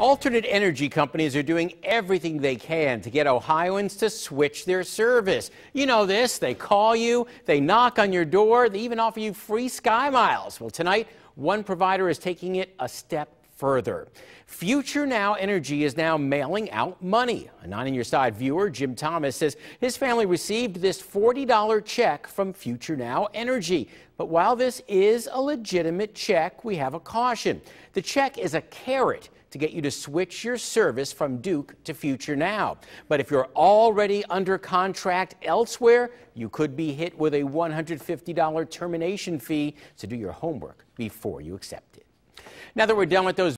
Alternate energy companies are doing everything they can to get Ohioans to switch their service. You know this, they call you, they knock on your door, they even offer you free sky miles. Well, tonight, one provider is taking it a step further. Future Now Energy is now mailing out money. A nine on your side viewer, Jim Thomas, says his family received this $40 check from Future Now Energy. But while this is a legitimate check, we have a caution. The check is a carrot to get you to switch your service from Duke to Future Now. But if you're already under contract elsewhere, you could be hit with a $150 termination fee. So do your homework before you accept it. Now that we're done with those